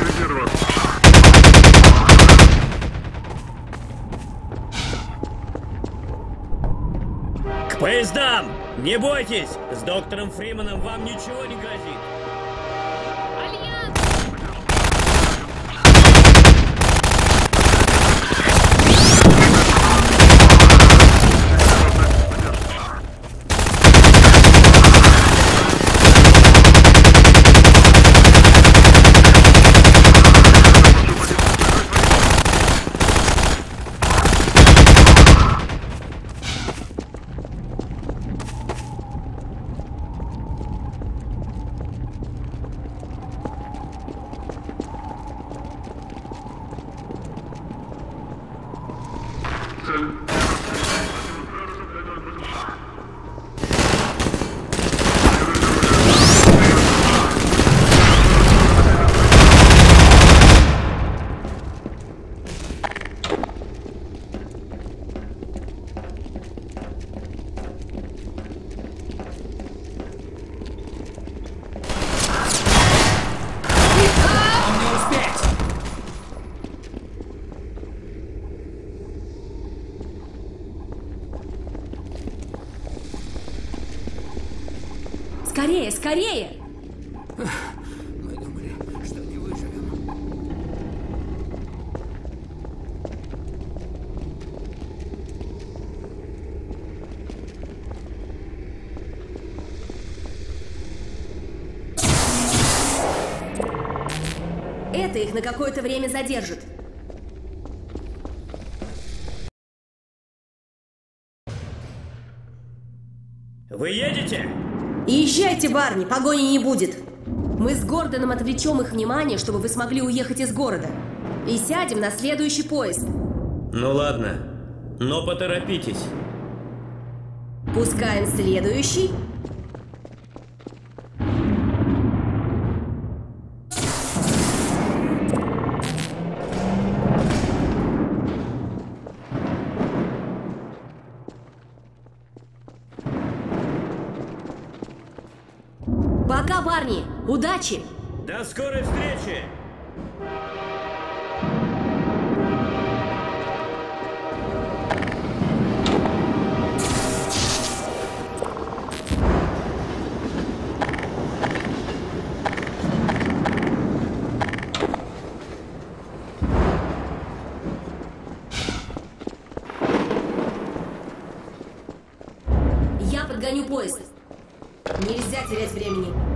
Резерва. К поездам! Не бойтесь! С доктором Фриманом вам ничего не грозит. Скорее, скорее! Мы думали, что не выживем. Это их на какое-то время задержит. Вы едете? Езжайте, Барни, погони не будет. Мы с Гордоном отвлечем их внимание, чтобы вы смогли уехать из города. И сядем на следующий поезд. Ну ладно, но поторопитесь. Пускаем следующий. Барни! Удачи! До скорой встречи! Я подгоню поезд. Нельзя терять времени.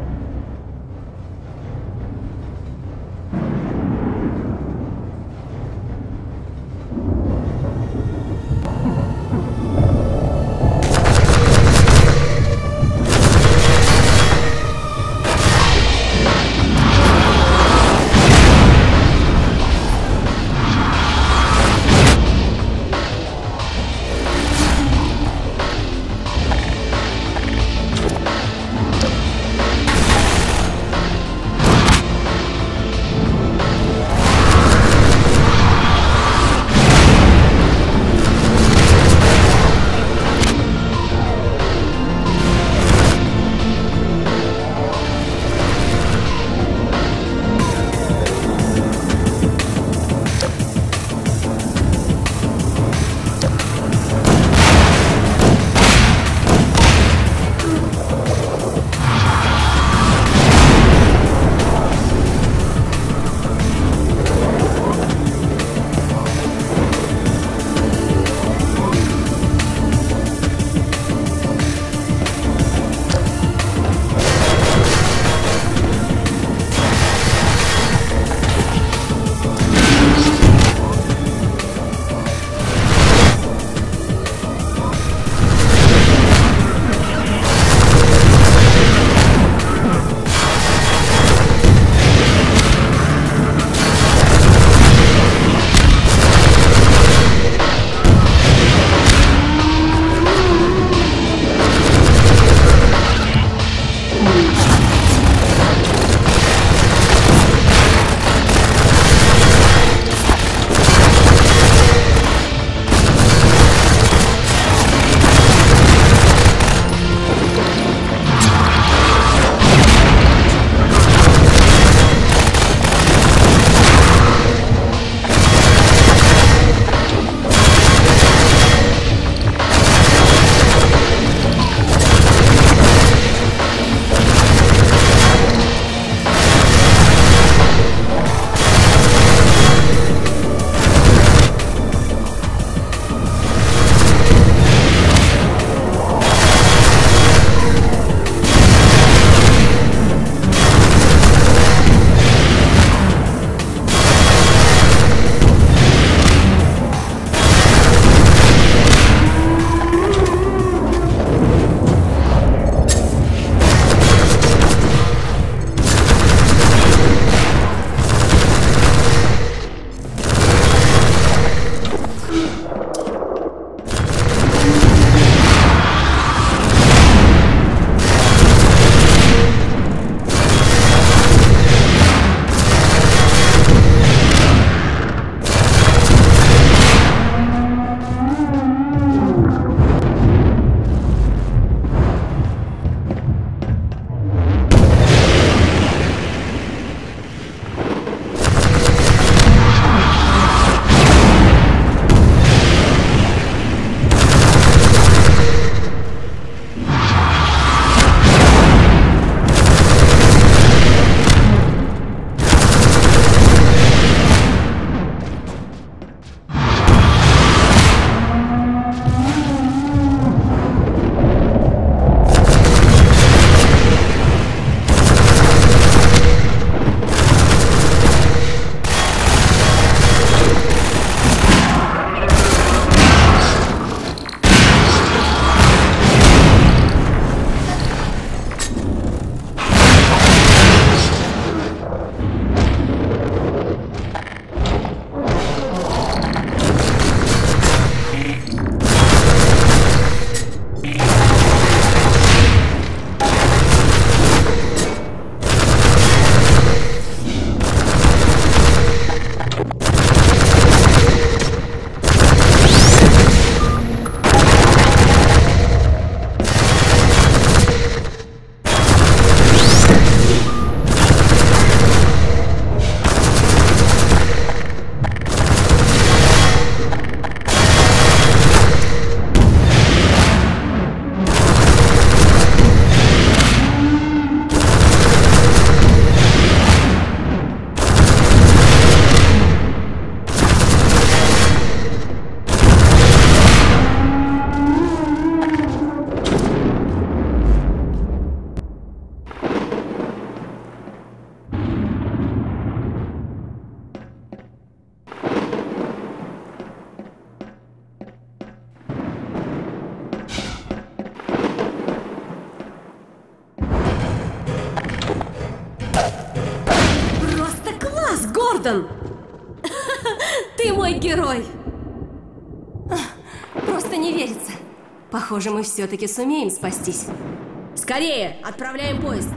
Гордон! Ты мой герой! Просто не верится. Похоже, мы все-таки сумеем спастись. Скорее, отправляем поезд.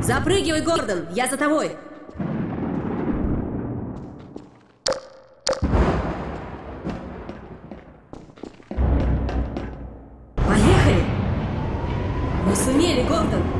Запрыгивай, Гордон, я за тобой. Поехали! Мы сумели, Гордон!